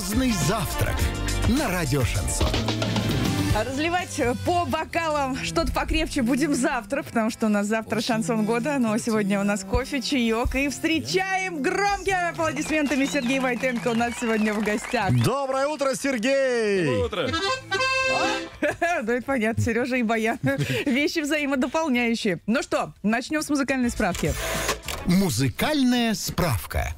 Звездный завтрак на радио Шансон. Разливать по бокалам что-то покрепче будем завтра, потому что у нас завтра шансон года, но сегодня у нас кофе, чаек. И встречаем громкими аплодисментами Сергей Войтенко у нас сегодня в гостях. Доброе утро, Сергей! Утро. Ну, это понятно, Сережа и Баян. Вещи взаимодополняющие. Ну что, начнем с музыкальной справки. Музыкальная справка.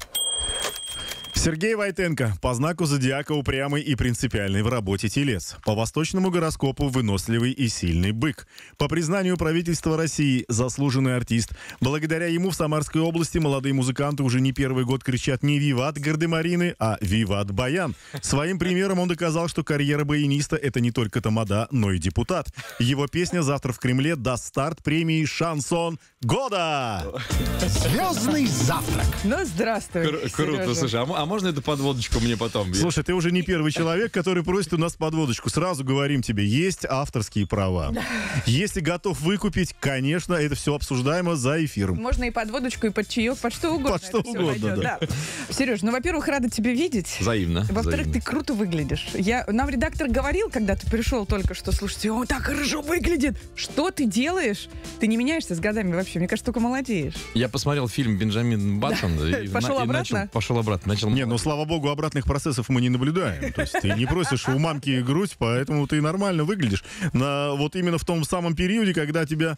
Сергей Войтенко по знаку зодиака упрямый и принципиальный в работе телец. По восточному гороскопу выносливый и сильный бык. По признанию правительства России заслуженный артист. Благодаря ему в Самарской области молодые музыканты уже не первый год кричат не «Виват Гардемарины», а «Виват Баян». Своим примером он доказал, что карьера баяниста – это не только тамада, но и депутат. Его песня завтра в Кремле даст старт премии «Шансон года». Звездный завтрак. Ну, здравствуй, Кру- Круто, Сережа. слушай, а, а можно эту подводочку мне потом? Слушай, ты уже не первый человек, который просит у нас подводочку. Сразу говорим тебе, есть авторские права. Если готов выкупить, конечно, это все обсуждаемо за эфиром. Можно и под водочку, и под чаек, под что угодно. Под что угодно, да. Сереж, ну, во-первых, рада тебя видеть. Взаимно. Во-вторых, ты круто выглядишь. Я, нам редактор говорил, когда ты пришел только что, слушайте, он так хорошо выглядит. Что ты делаешь? Ты не меняешься с годами вообще. Мне кажется, только молодеешь. Я посмотрел фильм Бенджамин Баттон. и Пошел на- и обратно? начал- Пошел обратно. Начал... Не, ну слава богу, обратных процессов мы не наблюдаем. То есть ты не просишь у мамки грудь, поэтому ты нормально выглядишь. На, вот именно в том самом периоде, когда тебя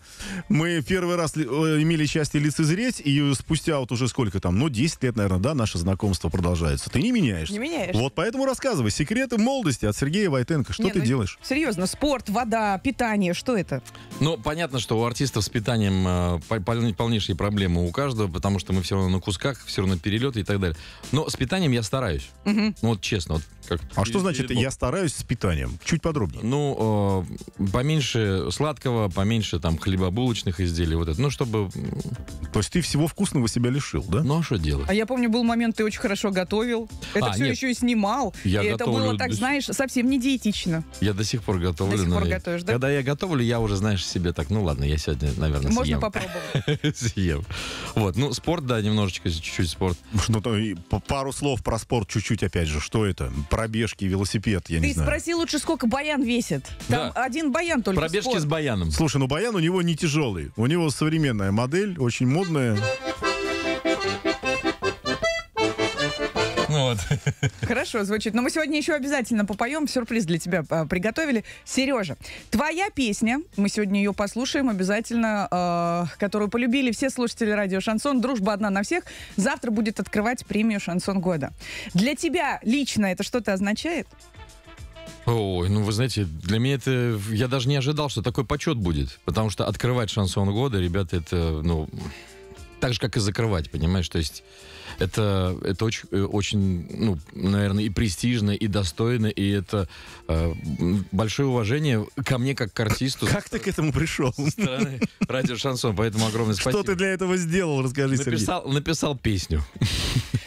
мы первый раз ли- э, имели счастье лицезреть, и спустя вот уже сколько там, ну, 10 лет, наверное, да, наше знакомство продолжается. Ты не меняешься. Не меняешься. Вот поэтому рассказывай. Секреты молодости от Сергея Войтенко. Что Не, ты ну, делаешь? Серьезно, спорт, вода, питание, что это? Ну, понятно, что у артистов с питанием э, полнейшие проблемы у каждого, потому что мы все равно на кусках, все равно перелеты и так далее. Но с питанием я стараюсь. Ну, вот честно. Вот как А что значит перед я стараюсь с питанием? Чуть подробнее. Ну, э, поменьше сладкого, поменьше там хлебобулочных изделий, вот это. Ну, чтобы... То есть ты всего вкусного себя лишил, да? Ну, а что делать? А я помню, был момент, ты очень хорошо готовил. Это А, все нет. еще и снимал. Я и это готовлю было, так знаешь, совсем не диетично. Я до сих пор готовлю. До сих пор готовишь, да? Когда я готовлю, я уже, знаешь, себе так, ну ладно, я сегодня, наверное, Можно съем. попробовать. Съем. Вот, ну, спорт, да, немножечко, чуть-чуть спорт. Ну, то и п- пару слов про спорт чуть-чуть, опять же. Что это? Пробежки, велосипед, я не Ты знаю. спроси лучше, сколько баян весит. Там Да. один баян только Пробежки спорт. с баяном. Слушай, ну баян у него не тяжелый. У него современная модель, очень модная. Вот. Хорошо звучит. Но мы сегодня еще обязательно попоем. Сюрприз для тебя а, приготовили. Сережа, твоя песня, мы сегодня ее послушаем обязательно, а, которую полюбили все слушатели радио «Шансон». «Дружба одна на всех». Завтра будет открывать премию «Шансон года». Для тебя лично это что-то означает? Ой, ну вы знаете, для меня это... Я даже не ожидал, что такой почет будет. Потому что открывать шансон года, ребята, это, ну... Так же, как и закрывать, понимаешь? То есть это, это очень, э, очень, ну, наверное, и престижно, и достойно, и это э, большое уважение ко мне, как к артисту. Как ты к этому пришел? стороны радио Шансон, поэтому огромное спасибо. Что ты для этого сделал? Расскажи, Сергей. написал, написал песню.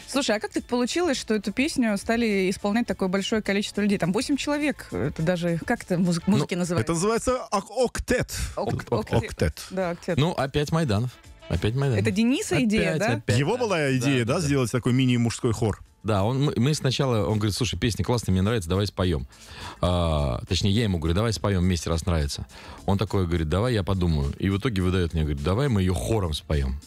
Слушай, а как так получилось, что эту песню стали исполнять такое большое количество людей? Там 8 человек. Это даже... Как это музы- музыки Это называется? называется ок- октет. Ок- Ок- октет. Октет. Да, октет. Ну, опять Майданов. Опять Майданов. Это Дениса идея, Опять, да? опять, Его да. была идея, да, сделать такой мини-мужской хор? Да, он, мы, сначала, он говорит, слушай, песня классная, мне нравится, давай споем. А, точнее, я ему говорю, давай споем вместе, раз нравится. Он такой говорит, давай я подумаю. И в итоге выдает мне, говорит, давай мы ее хором споем.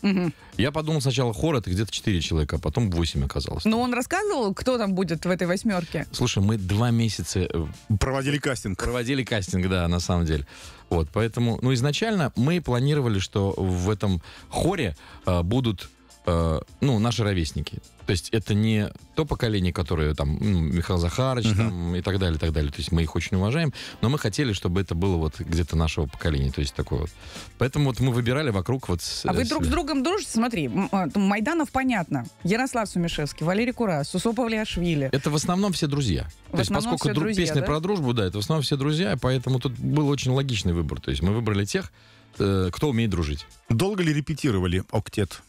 Я подумал сначала хор, это где-то 4 человека, а потом 8 оказалось. Но он рассказывал, кто там будет в этой восьмерке? Слушай, мы два месяца э, Проводили кастинг. проводили кастинг, да, на самом деле. Вот, поэтому, ну, изначально мы планировали, что в этом хоре э, будут, э, ну, наши ровесники. То есть это не то поколение, которое там ну, Михаил Захарович там, и так далее, и так далее. То есть мы их очень уважаем, но мы хотели, чтобы это было вот где-то нашего поколения. То есть такое вот. Поэтому вот мы выбирали вокруг вот... А вы друг с другом дружите? Смотри, а, Майданов понятно. Ярослав Сумишевский, Валерий Курас, Сусопов Лиашвили. Это в основном все друзья. В То есть, поскольку все друг- друзья, песня да? про дружбу, да, это в основном все друзья, поэтому тут был очень логичный выбор. То есть мы выбрали тех, э, кто умеет дружить. Долго ли репетировали октет?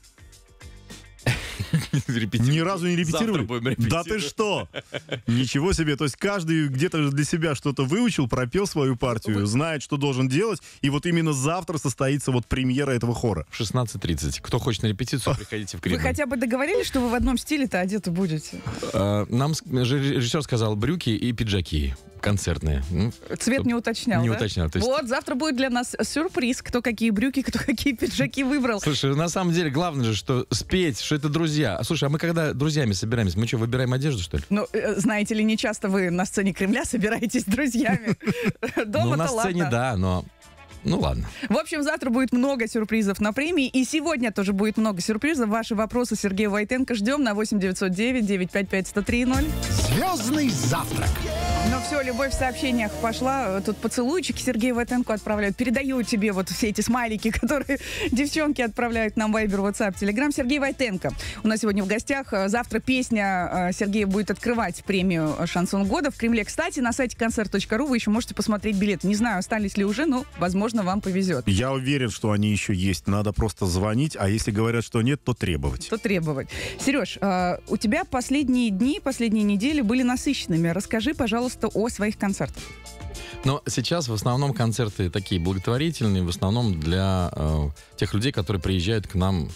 Ни разу не репетировали? Завтра будем Да ты что? Ничего себе. То есть каждый где-то для себя что-то выучил, пропел свою партию, знает, что должен делать. И вот именно завтра состоится вот премьера этого хора. В 16.30. Кто хочет на репетицию, приходите в Вы Кремль. хотя бы договорились, что вы в одном стиле-то одеты будете? А, Нам режиссер сказал брюки и пиджаки концертные. Ну, Цвет не уточнял, Не да? уточнял, то есть- Вот, завтра будет для нас сюрприз, кто какие брюки, кто какие пиджаки выбрал. Слушай, на самом деле главное же, что спеть, что это друзья. А Слушай, а мы когда друзьями собираемся, мы что, выбираем одежду, что ли? Ну, э, знаете ли, не часто вы на сцене Кремля собираетесь с друзьями. ну, Дома-то на сцене, да, но... Ну, ладно. В общем, завтра будет много сюрпризов на премии. И сегодня тоже будет много сюрпризов. Ваши вопросы Сергея Войтенко ждем на 8 909 955 103 Звездный завтрак. Ну все, любовь в сообщениях пошла. Тут поцелуйчики Сергею Войтенко отправляют. Передаю тебе вот все эти смайлики, которые девчонки отправляют нам Вайбер, WhatsApp, Telegram. Сергей Войтенко. У нас сегодня в гостях. Завтра песня э, Сергея будет открывать премию «Шансон года» в Кремле. Кстати, на сайте концерт.ру вы еще можете посмотреть билеты. Не знаю, остались ли уже, но, возможно, вам повезет. Я уверен, что они еще есть. Надо просто звонить, а если говорят, что нет, то требовать. Что требовать. Сереж, э, у тебя последние дни, последние недели были насыщенными. Расскажи, пожалуйста, о своих концертах. Но сейчас в основном концерты такие благотворительные, в основном для э, тех людей, которые приезжают к нам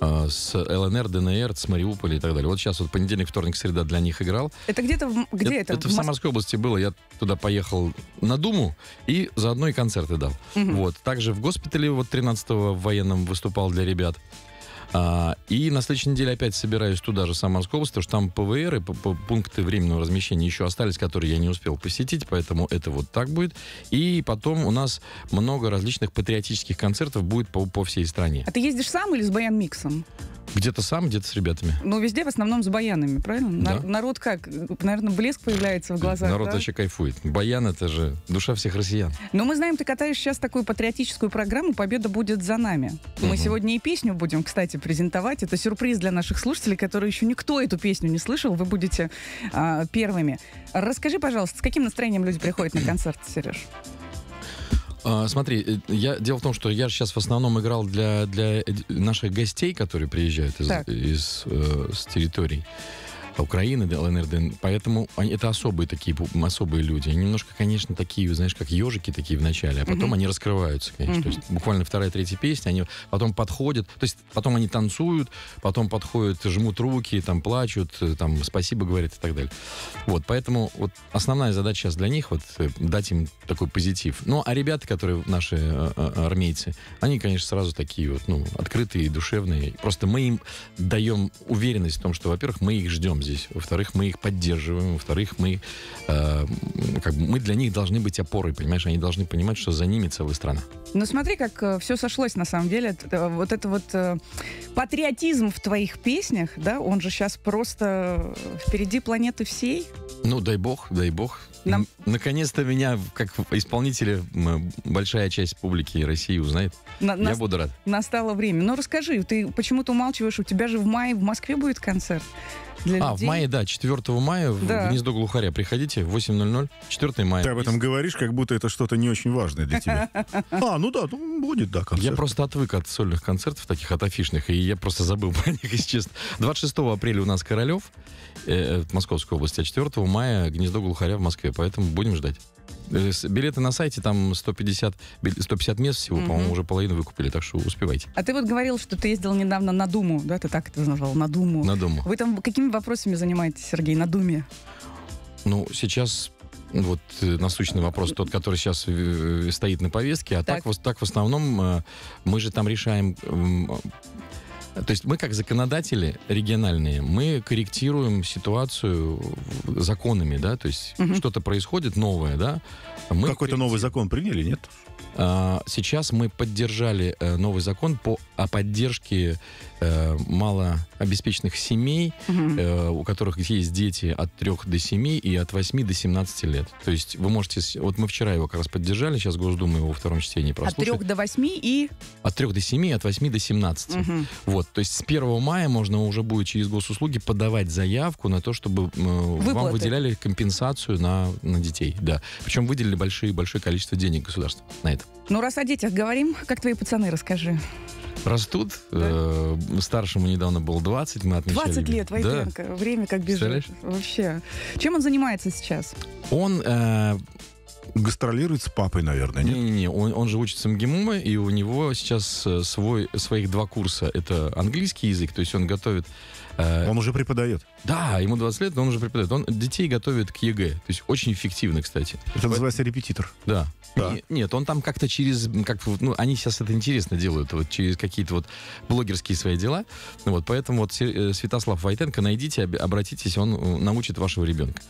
э, с ЛНР, ДНР, с Мариуполя и так далее. Вот сейчас вот понедельник, вторник, среда для них играл. Это где-то... в- Где это? Это в Самарской области было. Я туда поехал на Думу и заодно и концерты дал. Вот. Также в госпитале вот 13-го в военном выступал для ребят. А, и на следующей неделе опять собираюсь туда же, в Самарскую область, потому что там ПВР и п- п- пункты временного размещения еще остались, которые я не успел посетить, поэтому это вот так будет. И потом у нас много различных патриотических концертов будет по, по всей стране. А ты ездишь сам или с баян-миксом? Где-то сам, где-то с ребятами. Ну, везде в основном с баянами, правильно? Да. Нар- Народ как? Наверное, блеск появляется в глазах, Народ да? вообще кайфует. Баян — это же душа всех россиян. Но мы знаем, ты катаешь сейчас такую патриотическую программу «Победа будет за нами». Мы сегодня и песню будем, кстати, презентовать. Это сюрприз для наших слушателей, которые еще никто эту песню не слышал. Вы будете а, первыми. Расскажи, пожалуйста, с каким настроением люди приходят на концерт, Сереж? А, смотри, э, я, дело в том, что я сейчас в основном играл для, для э, наших гостей, которые приезжают из, Так. из, э, с территорий Украины, ЛНР, ДНР. Поэтому они, это особые такие, особые люди. Они немножко, конечно, такие, знаешь, как ежики такие в начале, а потом Мгм. они раскрываются, конечно. То есть буквально вторая, третья песня, они потом подходят, то есть потом они танцуют, потом подходят, жмут руки, там плачут, там спасибо говорят и так далее. Вот, поэтому вот основная задача сейчас для них вот э, дать им такой позитив. Ну, а ребята, которые наши э, э, армейцы, они, конечно, сразу такие вот, ну, открытые, душевные. Просто мы им даем уверенность в том, что, во-первых, мы их ждем здесь, во-вторых, мы их поддерживаем, во-вторых, мы, э, как бы, мы для них должны быть опорой, понимаешь? Они должны понимать, что за ними целая страна. Ну смотри, как все сошлось на самом деле. Э, Вот это вот э, патриотизм в твоих песнях, да, он же сейчас просто э, впереди планеты всей. Ну, дай бог, дай бог. Нам- Наконец-то меня, как исполнителя, большая часть публики России узнает. На- Я нас- буду рад. Настало время. Ну расскажи, ты почему-то умалчиваешь, у тебя же в мае в Москве будет концерт. Для А, в мае, да, 4 мая в Да. гнездо глухаря. Приходите, 8.00, 4 мая. Ты об этом говоришь, как будто это что-то не очень важное для тебя. А, ну да, ну, будет, да, Я концерт. просто отвык от сольных концертов, таких от афишных, и я просто забыл про них, если честно. 26 апреля у нас Королев, э, в Московской области, а 4 мая гнездо глухаря в Москве, поэтому будем ждать. Э, Билеты на сайте, там 150, бил- 150 мест всего, Мгм. по-моему, уже половину выкупили, так что успевайте. А ты вот говорил, что ты ездил недавно на Думу, да, ты так это назвал, на Думу. На дому. Вы там какими вопросами занимаетесь, Сергей, на Думе? Ну, сейчас вот э, насущный вопрос, тот, который сейчас стоит на повестке, а так, Так. так в основном э, мы же там решаем... то есть мы как законодатели региональные, мы корректируем ситуацию законами, да, то есть Мгм. что-то происходит новое, да. мы Какой-то новый закон приняли, нет? А, Сейчас мы поддержали э, новый закон по о поддержке э, малообеспеченных семей, э, у которых есть дети от 3 до 7 и от 8 до 17 лет. То есть вы можете... Вот мы вчера его как раз поддержали, сейчас Госдума его во втором чтении От прослушает. трех до восьми и... От 3 до 7, от 8 до 17. Мгм. Вот, то есть с 1 мая можно уже будет через госуслуги подавать заявку на то, чтобы э, вам Выплаты. выделяли компенсацию на, на детей. Да. Причем выделили большие, большое количество денег государства на это. Ну, раз о детях говорим, как твои пацаны, расскажи. Растут. Э, старшему недавно было 20, мы отмечали. 20 лет, Да. Войтенко. Время как бежит. Вообще. Чем он занимается сейчас? Он э, Гастролирует с папой, наверное, нет? Не-не-не, он, он же учится МГИМО, и у него сейчас э, свой, своих два курса. Это английский язык, то есть он готовит... э, Он уже преподает. да, ему 20 лет, но он уже преподает. Он детей готовит к ЕГЭ. То есть очень эффективно, кстати. Это называется репетитор. Да. Да. Не- нет, он там как-то через, как, ну, они сейчас это интересно делают, вот через какие-то вот блогерские свои дела. Вот, поэтому вот э, Святослав Войтенко, найдите, об- обратитесь, он э, научит вашего ребенка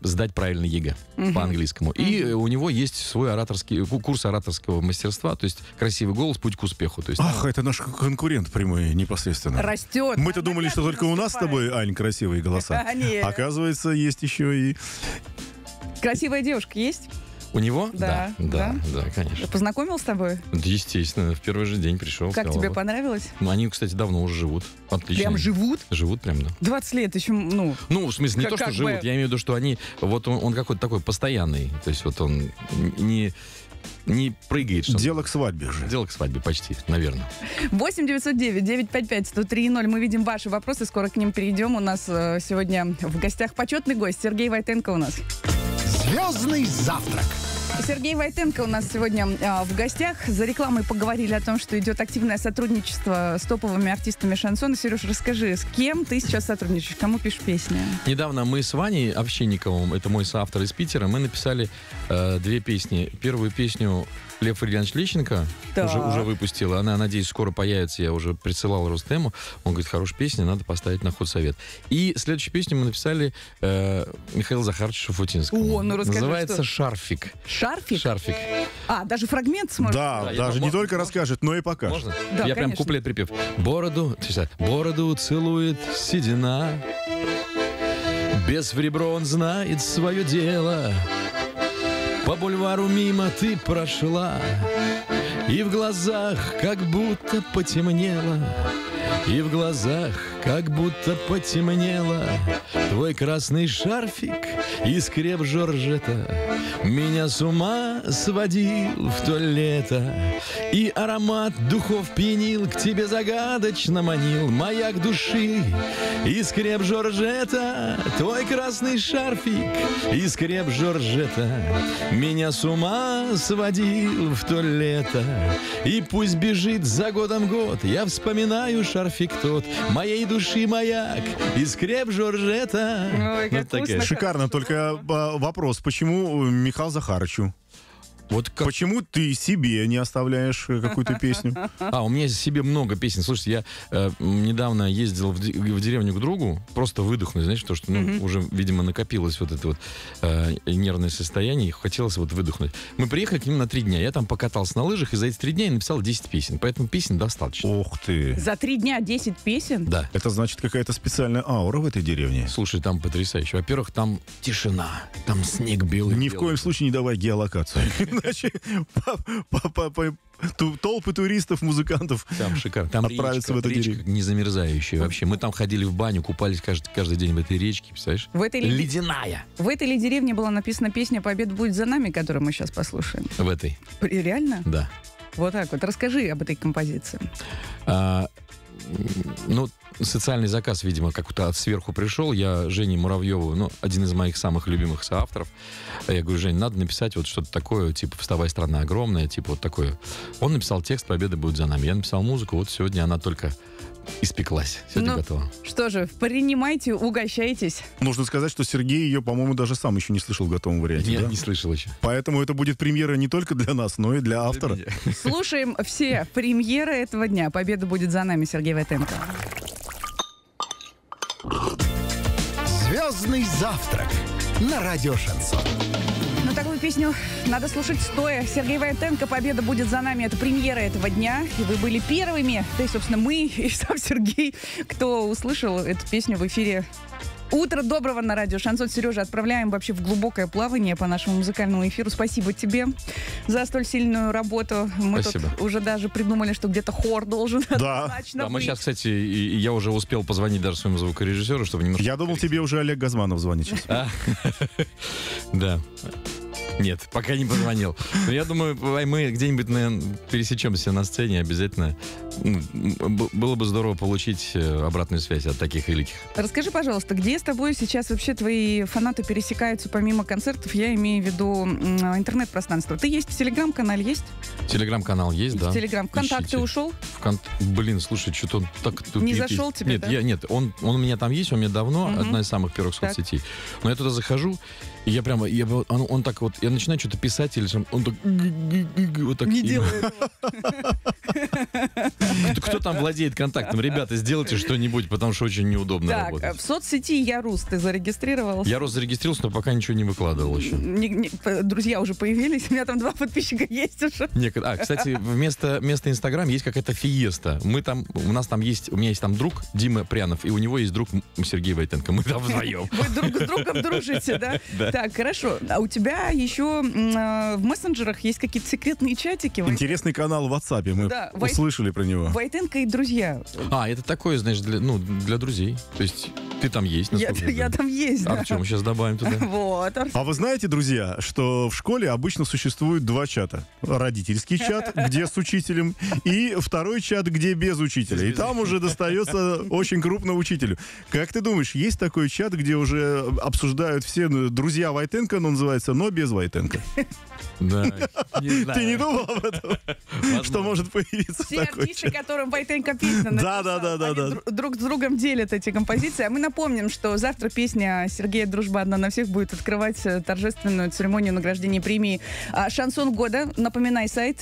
сдать правильно ЕГЭ по-английскому. И э, у него есть свой ораторский, ку- курс ораторского мастерства, то есть красивый голос, путь к успеху. То есть, Ах, это наш конкурент прямой непосредственно. Растет. Мы-то думали, что только у нас с тобой, Ань, красивые голоса. Нет. Оказывается, есть еще и... Красивая девушка есть? у него? Да, да, да, конечно. Познакомил с тобой? Да, Естественно, в первый же день пришел. Как сказал, тебе вот. понравилось? Ну, Они, кстати, давно уже живут. Отлично. Прям живут? Живут прям, да. 20 лет еще, ну, Ну, в смысле, не Как- то, что живут, бы- я имею в виду, что они, вот он, он какой-то такой постоянный, то есть вот он не, не прыгает, что Дело к свадьбе же. Дело к свадьбе почти, наверное. 8 909 955 103 0. Мы видим ваши вопросы, скоро к ним перейдем. У нас э, сегодня в гостях почетный гость Сергей Войтенко у нас. Звездный завтрак. Сергей Войтенко у нас сегодня э, в гостях. За рекламой поговорили о том, что идет активное сотрудничество с топовыми артистами шансона. Сереж, расскажи, с кем ты сейчас сотрудничаешь? Кому пишешь песни? Недавно мы с Ваней Овчинниковым, это мой соавтор из Питера, мы написали э, две песни. Первую песню Лев Ильянович Лещенко Так. уже, уже выпустила. Она, надеюсь, скоро появится. Я уже присылал Рустему. Он говорит, хорошая песня, надо поставить на ход совет. И следующую песню мы написали э, Михаилу Захаровичу Шафутинскому. О, ну расскажи, Называется что? «Шарфик». Шарфик? Шарфик. А, даже фрагмент сможешь? Да, Да, даже не только можно? расскажет, но и покажет. Можно? Да, Я прям конечно. куплет припев. Бороду, бороду целует седина. Без в ребро он знает свое дело. По бульвару мимо ты прошла, И в глазах как будто потемнело, И в глазах как будто потемнело. Твой красный шарфик из креп Жоржета Меня с ума сводил в то лето. И аромат духов пьянил К тебе загадочно манил. Маяк души из креп Жоржета. Твой красный шарфик из креп Жоржета Меня с ума сводил в то лето. И пусть бежит за годом год Я вспоминаю шарфик тот Моей души маяк из креп Жоржета Ой, как такая. вкусно. Шикарно, только а, вопрос, почему э, Михаил Захарычу? Вот как Почему ты себе не оставляешь э, какую-то песню? А, у меня себе много песен. Слушайте, я э, недавно ездил в, де- в деревню к другу, просто выдохнуть, знаете, то, что ну, уже, видимо, накопилось вот это вот э, нервное состояние, и хотелось вот выдохнуть. Мы приехали к ним на три дня. Я там покатался на лыжах, и за эти три дня я написал 10 песен. Поэтому песен достаточно. Ох ты. За три дня 10 песен? Да. Это значит какая-то специальная аура в этой деревне. Слушай, там потрясающе. Во-первых, там тишина, там снег белый. Ни в белый. коем случае не давай геолокацию. Иначе толпы туристов, музыкантов Там шикарно. Там отправиться речка, в эту речка деревню. не замерзающая вообще. Мы там ходили в баню, купались каждый, каждый день в этой речке, представляешь? В этой, ли, Ледяная. в этой ли деревне была написана песня «Победа будет за нами», которую мы сейчас послушаем? В этой, Ре- Реально? да. Вот так вот. Расскажи об этой композиции. А, ну, социальный заказ, видимо, как-то от сверху пришел. Я Жене Муравьеву, ну, один из моих самых любимых соавторов. Я говорю, Жень, надо написать вот что-то такое, типа «Вставай, страна огромная», типа вот такое. Он написал текст «Победа будет за нами». Я написал музыку, вот сегодня она только испеклась. Сегодня Ну, готова. Что же, принимайте, угощайтесь. Нужно сказать, что Сергей ее, по-моему, даже сам еще не слышал в готовом варианте. Я да? не слышал еще. Поэтому это будет премьера не только для нас, но и для автора. Слушаем все премьеры этого дня. Победа будет за нами, Сергей Войтенко. Звездный завтрак на радио Шансон. Ну, такую песню надо слушать стоя. Сергей Войтенко «Победа будет за нами». Это премьера этого дня. И вы были первыми, да и, собственно, мы, и сам Сергей, кто услышал эту песню в эфире Утро доброго на радио Шансон Сережа отправляем вообще в глубокое плавание по нашему музыкальному эфиру. Спасибо тебе за столь сильную работу. Мы Спасибо. тут уже даже придумали, что где-то хор должен Да. однозначно Да, мы быть. сейчас, кстати, и- и я уже успел позвонить даже своему звукорежиссеру, чтобы немножко... Я думал, тебе уже Олег Газманов звонит сейчас. Да. Нет, пока не позвонил. Но я думаю, мы где-нибудь, наверное, пересечемся на сцене обязательно. Ну, Было бы здорово получить э, обратную связь от таких великих. Расскажи, пожалуйста, где с тобой сейчас вообще твои фанаты пересекаются помимо концертов? Я имею в виду м, интернет-пространство. Ты есть в Телеграм-канале, есть? Телеграм-канал есть, да? В Телеграм. ВКонтакте ушел? Вкон- Блин, слушай, что-то он так. Не зашел тебе, Нет, да? я, нет, он, он у меня там есть, он у меня давно, Мгм. одна из самых первых соцсетей. Но я туда захожу, я прямо, я, он, он так вот, я начинаю что-то писать, или сам- он так, вот так. Не делает. Кто, там владеет контактом? Ребята, сделайте что-нибудь, потому что очень неудобно Так, работать. в соцсети Ярус ты зарегистрировался? Я раз зарегистрировался, но пока ничего не выкладывал еще. Не- не- друзья уже появились, у меня там два подписчика есть уже. Неко- А, кстати, вместо, вместо Инстаграм есть какая-то фиеста. Мы там, у нас там есть, у меня есть там друг Дима Прянов, и у него есть друг Сергей Войтенко. Мы там вдвоем. Вы друг с другом дружите, да? Да. Так, хорошо. А у тебя еще э, в мессенджерах есть какие-то секретные чатики? Интересный канал в WhatsApp, мы Да, услышали про него. Войтенко и друзья. А, это такое, знаешь, для, ну, для друзей. То есть ты там есть, Я, я знаю. там есть, да. Артем, сейчас добавим туда. Вот. А вы знаете, друзья, что в школе обычно существует два чата. Родительский чат, где с учителем, и второй чат, где без учителя. И там уже достается очень крупно учителю. Как ты думаешь, есть такой чат, где уже обсуждают все ну, друзья Войтенко, он называется, но без Войтенко? Да, не знаю. Ты не думал об этом, что может появиться Все такой артисты, которым Войтенко песня Да, да, да, да, да. дру- друг с другом делят эти композиции. А мы напомним, что завтра песня Сергея «Дружба одна на всех» будет открывать э, торжественную церемонию награждения премии а, «Шансон года». Напоминай сайт.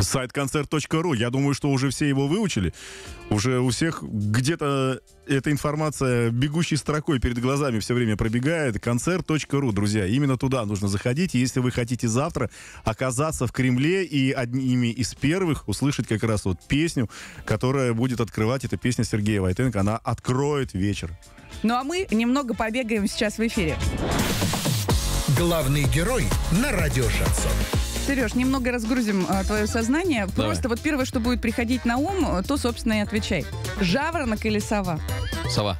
Сайт концерт.ру. Я думаю, что уже все его выучили. Уже у всех где-то эта информация бегущей строкой перед глазами все время пробегает. Концерт.ру, друзья. Именно туда нужно заходить. И если вы хотите завтра оказаться в Кремле и одними из первых услышать как раз вот песню, которая будет открывать, эта песня Сергея Войтенко, она откроет вечер. Ну а мы немного побегаем сейчас в эфире. Главный герой на радио Шансон. Сереж, немного разгрузим а, твое сознание. Давай. Просто вот первое, что будет приходить на ум, э, то, собственно, и отвечай. Жаворонок или сова? Сова,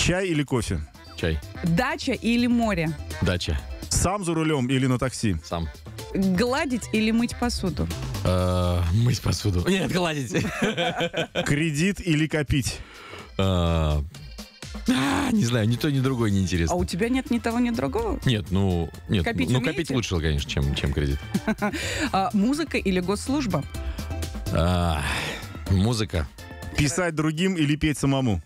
Чай или кофе? чай, Дача или море? дача, Сам за рулем или на такси? сам. Гладить или мыть посуду? Э, Мыть посуду. Нет, гладить. Кредит или копить? А, а, Не знаю, ни то, ни другое не А интересно. у тебя нет ни того, ни другого? Нет, ну, нет, Копить ну, умеете? копить лучше, конечно, чем, чем кредит. А, музыка или госслужба? А, Музыка. Писать другим или петь самому?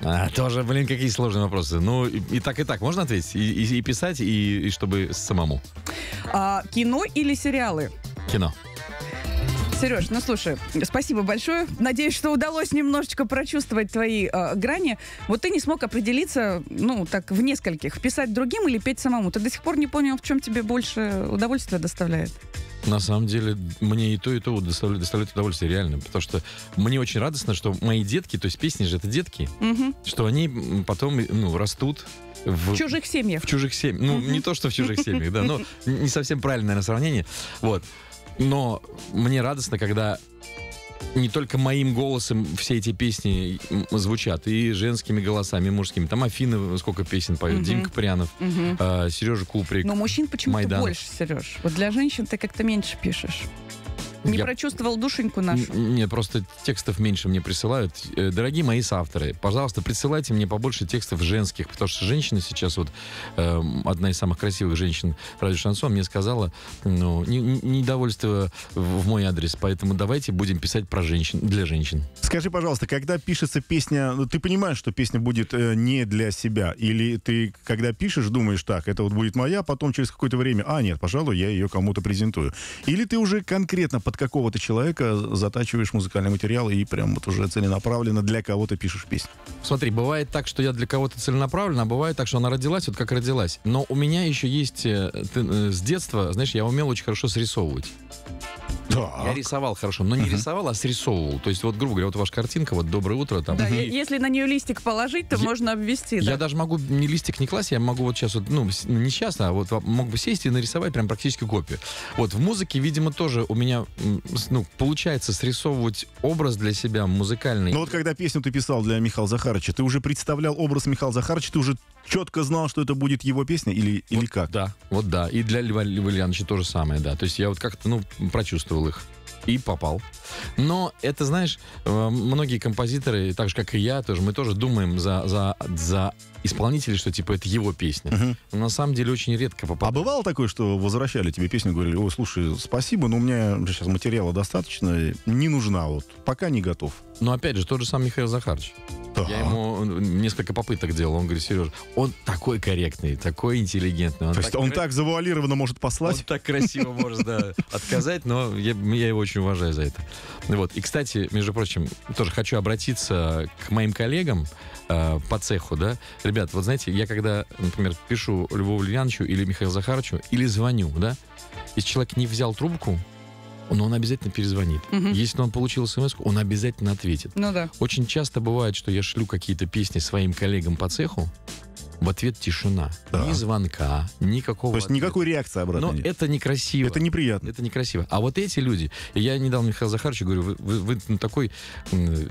А, тоже, блин, какие сложные вопросы. Ну, и, и так, и так можно ответить? И, и- и писать, и, и чтобы самому. А, кино или сериалы? Кино. Сереж, ну слушай, спасибо большое. Надеюсь, что удалось немножечко прочувствовать твои э, грани. Вот ты не смог определиться, ну, так, в нескольких. Писать другим или петь самому. Ты до сих пор не понял, в чем тебе больше удовольствия доставляет. На самом деле, мне и то, и то доставляет, доставляет удовольствие, реально. Потому что мне очень радостно, что мои детки, то есть песни же это детки, Мгм. что они потом ну, растут в, В чужих семьях. в чужих семьях. Ну, не то, что в чужих семьях, да, но не совсем правильное, наверное, сравнение. Вот. Но мне радостно, когда не только моим голосом все эти песни звучат, и женскими голосами, и мужскими. Там Афина сколько песен поет, Мгм. Димка Прянов, Мгм. а, Сережа Куприк. Но мужчин почему-то Майданов. больше, Сереж. Вот для женщин ты как-то меньше пишешь. Не Я- прочувствовал душеньку нашу. Н- Не, просто текстов меньше мне присылают. Э, Дорогие мои соавторы, пожалуйста, присылайте мне побольше текстов женских, потому что женщина сейчас, вот эм, одна из самых красивых женщин радио Шансон, мне сказала, ну, не- не- недовольство в в мой адрес, поэтому давайте будем писать про женщин, для женщин. Скажи, пожалуйста, когда пишется песня, ну, ты понимаешь, что песня будет э, не для себя? Или ты, когда пишешь, думаешь, так, это вот будет моя, потом через какое-то время, а, нет, пожалуй, я ее кому-то презентую. Или ты уже конкретно под какого-то человека затачиваешь музыкальный материал и прям вот уже целенаправленно для кого-то пишешь песню? Смотри, бывает так, что я для кого-то целенаправленно, а бывает так, что она родилась вот как родилась. Но у меня еще есть э, ты, э, с детства, знаешь, я умел очень хорошо срисовывать. Так. Я рисовал хорошо, но не рисовал, а срисовывал. То есть, вот, грубо говоря, вот ваша картинка, вот «Доброе утро», там. Да, и- е- если на нее листик положить, то Я- можно обвести. Я да. даже могу не листик, не класть, я могу вот сейчас вот, ну, не сейчас, а вот во- мог бы сесть и нарисовать прям практически копию. Вот в музыке, видимо, тоже у меня, ну, получается срисовывать образ для себя музыкальный. Ну вот когда песню ты писал для Михаила Захаровича, ты уже представлял образ Михаила Захаровича, ты уже четко знал, что это будет его песня или, или Вот как? Да, вот да. И для Льва, Ильяновича то же самое, да. То есть я вот как-то, ну, прочувствовал их и попал. Но это, знаешь, э, многие композиторы, так же, как и я, тоже, мы тоже думаем за, за, за исполнителей, что, типа, это его песня. Но на самом деле очень редко А попадает. бывало такое, что возвращали тебе песню, говорили, ой, слушай, спасибо, но у меня сейчас материала достаточно, не нужна, вот, пока не готов. Но опять же, тот же сам Михаил Захарович. Так. Я ему несколько попыток делал. Он говорит, Сереж, он такой корректный, такой интеллигентный. Он То есть так он кра- так завуалированно может он послать? так красиво может, да, отказать, но я, я его очень уважаю за это. Вот. И, кстати, между прочим, тоже хочу обратиться к моим коллегам э, по цеху, да. Ребят, вот знаете, я когда, например, пишу Львову Ульяновичу или Михаилу Захаровичу, или звоню, да, если человек не взял трубку, но он обязательно перезвонит. Мгм. Если он получил смс он обязательно ответит. Ну да. Очень часто бывает, что я шлю какие-то песни своим коллегам по цеху, в ответ тишина. Да. Ни звонка, никакого То есть ответа. никакой реакции обратной Но нет. это некрасиво. Это неприятно. Это некрасиво. А вот эти люди, я недавно Михаил Захарович говорю, вы, вы- вы, ну, такой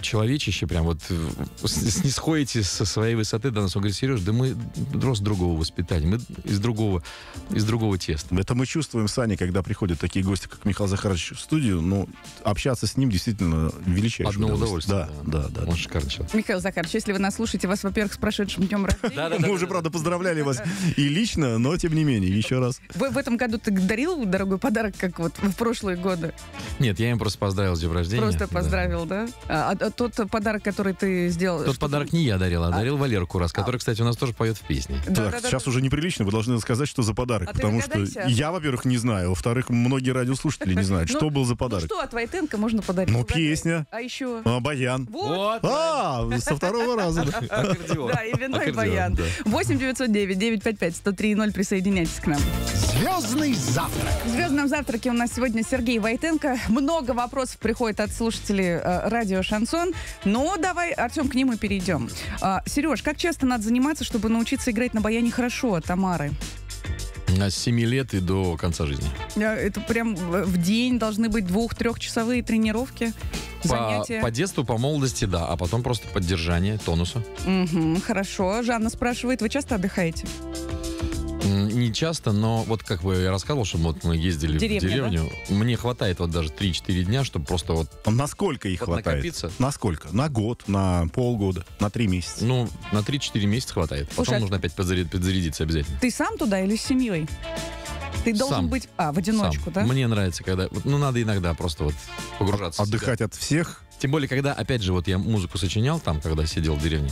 человечище прям вот э, снисходите со своей высоты до нас. Он говорит, Сереж, да мы рост другого воспитания, мы из другого, из другого теста. Это мы чувствуем с Аней, когда приходят такие гости, как Михаил Захарович в студию, ну, общаться с ним действительно величайшее Одно удовольствие. Да, да, да. Он шикарный человек. Михаил Захарович, если вы нас слушаете, вас, во-первых, с прошедшим днем рождения. Уже, правда, поздравляли вас и лично, но тем не менее, еще раз. Вы в этом году ты дарил дорогой подарок, как вот в прошлые годы? Нет, я им просто поздравил с днем рождения. Просто Да. поздравил, да? А, а тот подарок, который ты сделал... Тот подарок не я дарил, а дарил Валеру Курас, который, кстати, у нас тоже поет в песне. Да, так, да, да, сейчас да. уже неприлично, вы должны сказать, что за подарок. А потому что я, во-первых, не знаю, во-вторых, многие радиослушатели не знают, Ну, что был за Ну подарок. что от Войтенко можно подарить? Ну, песня. А еще? А, баян. Вот. А, со второго раза. да. Да, и вино, и Аккордеон, баян. Да. 8 909 955 103 0. Присоединяйтесь к нам. Звездный завтрак. В звездном завтраке у нас сегодня Сергей Войтенко. Много вопросов приходит от слушателей э, радио Шансон. Но давай, Артем, к ним и перейдем. А, Сереж, как часто надо заниматься, чтобы научиться играть на баяне хорошо от Тамары? С 7 лет и до конца жизни. Э, Это прям в в день должны быть двух-трехчасовые тренировки, По, по детству, по молодости, да, а потом просто поддержание тонуса. Мгм, хорошо. Жанна спрашивает, вы часто отдыхаете? Не часто, но вот как бы я рассказывал, что вот мы ездили Деревня, в деревню, мне хватает вот даже 3-4 дня, чтобы просто вот, Насколько их Вот хватает? накопиться. Насколько? На год, на полгода, на три месяца? ну, на 3-4 месяца хватает. Потом Слушай, а- нужно опять подзаря- подзарядиться обязательно. Ты сам туда или с семьей? Ты должен Сам. быть... А, в одиночку, Сам. да? Мне нравится, когда... вот, Ну, надо иногда просто вот погружаться. Отдыхать от всех? Тем более, когда, опять же, вот я музыку сочинял там, когда сидел в деревне,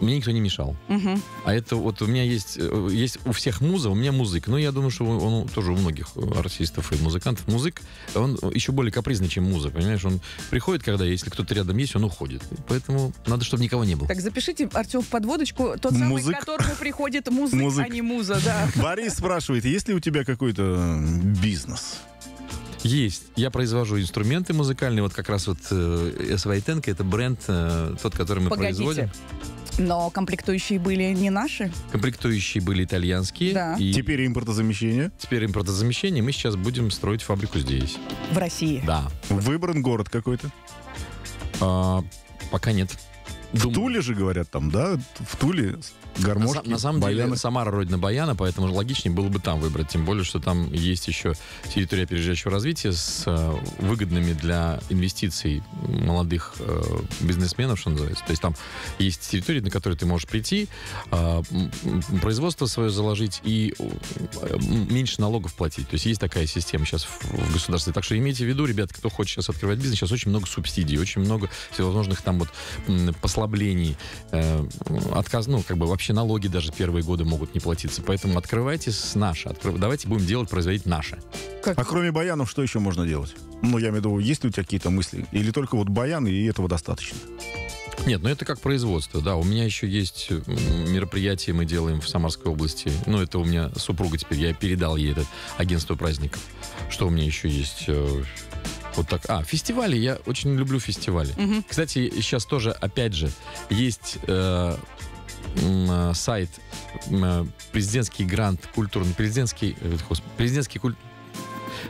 мне никто не мешал. Мгм. А это вот у меня есть, э, есть у всех муза, у меня музык. Но я думаю, что он тоже у многих артистов и музыкантов. Музык, он еще более капризный, чем муза, понимаешь? Он приходит, когда, если кто-то рядом есть, он уходит. Поэтому надо, чтобы никого не было. Так, запишите, Артем, в подводочку тот самый, Музык. к которому приходит музык, Музык. а не муза, да. Борис спрашивает, есть ли у тебя какой-то бизнес? Есть. Я произвожу инструменты музыкальные. Вот как раз вот э, SVTenko, это бренд, э, тот, который мы Погодите. производим. Но комплектующие были не наши. Комплектующие были итальянские. Да. И Теперь импортозамещение. теперь импортозамещение. Мы сейчас будем строить фабрику здесь. В России. Да. Выбран город какой-то. А, пока нет. В Думаю. Туле же говорят там, да? В Туле На, гармошки, са- на самом баяны. деле, Самара родина Баяна, поэтому логичнее было бы там выбрать. Тем более, что там есть еще территория опережающего развития с э, выгодными для инвестиций молодых э, бизнесменов, что называется. То есть там есть территории, на которые ты можешь прийти, э, производство свое заложить и э, меньше налогов платить. То есть есть такая система сейчас в, в государстве. Так что имейте в виду, ребят, кто хочет сейчас открывать бизнес, сейчас очень много субсидий, очень много всевозможных там вот м, послаблений, э, отказ, ну, как бы вообще налоги даже первые годы могут не платиться. Поэтому открывайте с наше. Открыв- Давайте будем делать, производить наше. Как? А кроме баянов, что еще можно делать? Ну, я имею в виду, есть ли у тебя какие-то мысли? Или только вот баяны, и этого достаточно? Нет, ну это как производство, да. У меня еще есть мероприятие, мы делаем в Самарской области. Ну, это у меня супруга теперь, я передал ей это агентство праздников. Что у меня еще есть? Вот так. А, фестивали. Я очень люблю фестивали. Кстати, сейчас тоже, опять же, есть э, э, сайт э, президентский грант культурный, президентский, э, президентский куль-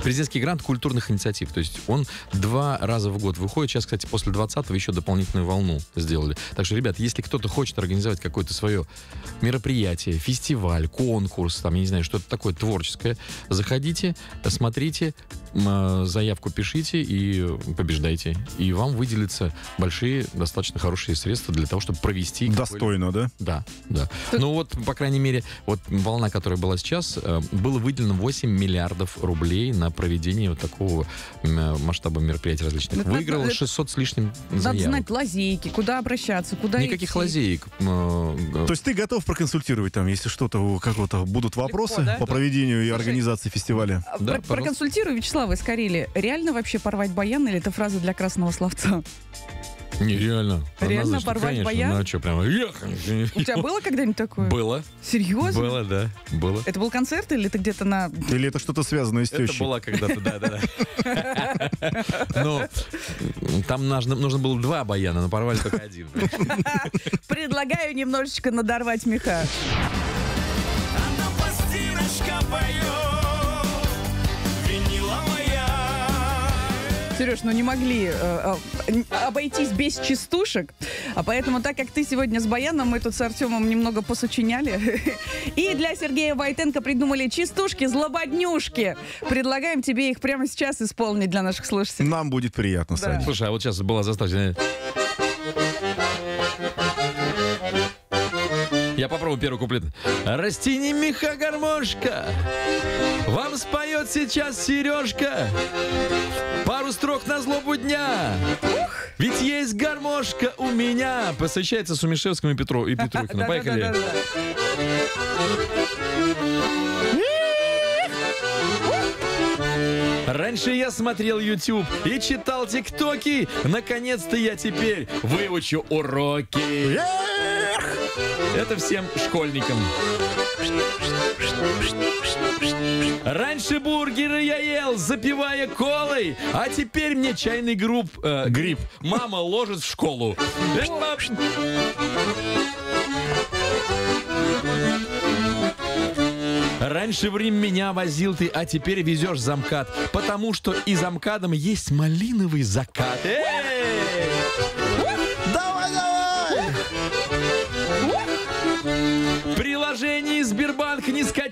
Президентский грант культурных инициатив. То есть он два раза в год выходит. Сейчас, кстати, после 20-го еще дополнительную волну сделали. Так что, ребят, если кто-то хочет организовать какое-то свое мероприятие, фестиваль, конкурс, там, я не знаю, что-то такое творческое, заходите, смотрите, заявку пишите и побеждайте. И вам выделятся большие, достаточно хорошие средства для того, чтобы провести... Достойно, да? да, да. Ну вот, по крайней мере, вот волна, которая была сейчас, э, было выделено 8 миллиардов рублей на проведение вот такого э, масштаба мероприятий различных. Ну, это Выиграло надо- 600 с лишним Надо заявок. знать лазейки, куда обращаться, куда Никаких идти. лазеек. э, То есть ты готов проконсультировать там, если что-то у какого-то будут вопросы да? по проведению и Слушай, организации фестиваля? А, Да, про- пожалуйста. Проконсультируй Вячеслава Искорили. Реально вообще порвать баян или это фраза для красного словца? Нереально. Реально Однозначно, порвать конечно. баян? Ну а что, прямо... У тебя было когда-нибудь такое? Было. Серьезно? Было, да. Было. Это был концерт или ты где-то на... Или это что-то связанное с Это тещей? была когда-то, да, да, да. Но м, там нужно, нужно было два баяна, но порвали только один. Предлагаю немножечко надорвать меха. Сереж, ну не могли э, э, обойтись без частушек, а поэтому, так как ты сегодня с Баяном, мы тут с Артемом немного посучиняли, и для Сергея Войтенко придумали частушки-злободнюшки. Предлагаем тебе их прямо сейчас исполнить для наших слушателей. Нам будет приятно, Да. Саня. Слушай, а вот сейчас была заставка. Я попробую первый куплет. Растини меха гармошка, вам споет сейчас Сережка. Пару строк на злобу дня. Ведь есть гармошка у меня. Посвящается Сумишевскому и Петру и Петрухину. Поехали. Раньше я смотрел YouTube и читал ТикТоки. Наконец-то я теперь выучу уроки. Это всем школьникам. Раньше бургеры я ел, запивая колой, а теперь мне чайный групп, э, гриб мама ложит в школу. Раньше в Рим меня возил ты, а теперь везешь замкат, потому что и замкадом есть малиновый закат. Эй!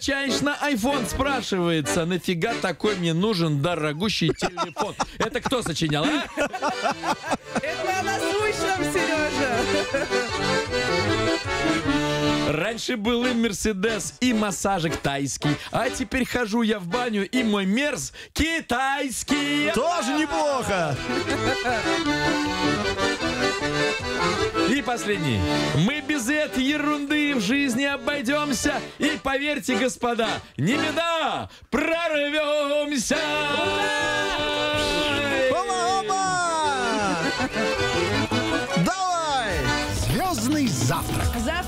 Скачаешь на iPhone, спрашивается. Нафига такой мне нужен дорогущий телефон? Это кто сочинял, а? Это на слышном, Сережа. Раньше был и Мерседес, и массажик тайский, а теперь хожу я в баню, и мой мерз китайский. Тоже неплохо! И последний. Мы без этой ерунды в жизни обойдемся. И поверьте, господа, не беда, прорвемся. Оба-оба! Давай! Звездный завтрак. Завтра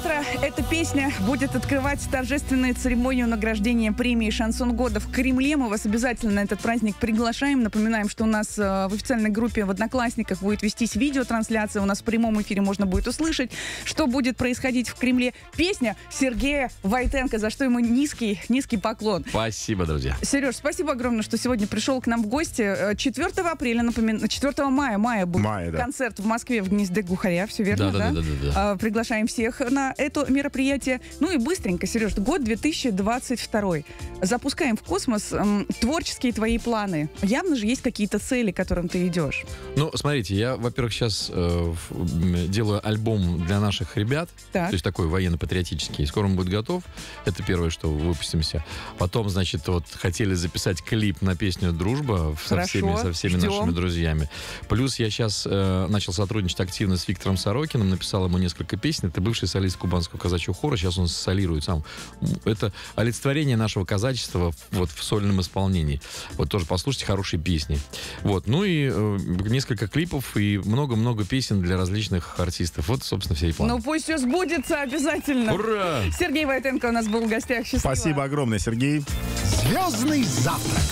эта песня будет открывать торжественную церемонию награждения премии «Шансон года» в Кремле. Мы вас обязательно на этот праздник приглашаем. Напоминаем, что у нас э, в официальной группе в Одноклассниках будет вестись видеотрансляция. У нас в прямом эфире можно будет услышать, что будет происходить в Кремле. Песня Сергея Войтенко, за что ему низкий, низкий поклон. Спасибо, друзья. Сереж, спасибо огромное, что сегодня пришел к нам в гости. Э, 4 апреля, напоминаю, 4 мая, мая был Мая, да. концерт в Москве в гнезде Гухаря, все верно, да? Да-да-да-да-да. А, Приглашаем всех на это мероприятие. Ну и быстренько, Сереж, год 2022. Запускаем в космос м, творческие твои планы. Явно же есть какие-то цели, к которым ты идешь. Ну, смотрите, я, во-первых, сейчас делаю альбом для наших ребят, Так. то есть такой военно-патриотический. Скоро он будет готов. Это первое, что выпустимся. Потом, значит, вот хотели записать клип на песню «Дружба» со Хорошо, всеми, со всеми ждем. нашими друзьями. Плюс я сейчас начал сотрудничать активно с Виктором Сорокиным, написал ему несколько песен. Это бывший солист кубанского казачьего хора. Сейчас он солирует сам. Это олицетворение нашего казачества в- вот в сольном исполнении. Вот тоже послушайте хорошие песни. Вот. Ну и э, несколько клипов и много-много песен для различных артистов. Вот, собственно, все и планы. Ну пусть все сбудется обязательно. Ура! Сергей Войтенко у нас был в гостях. Счастливо. Спасибо огромное, Сергей. Звездный завтрак.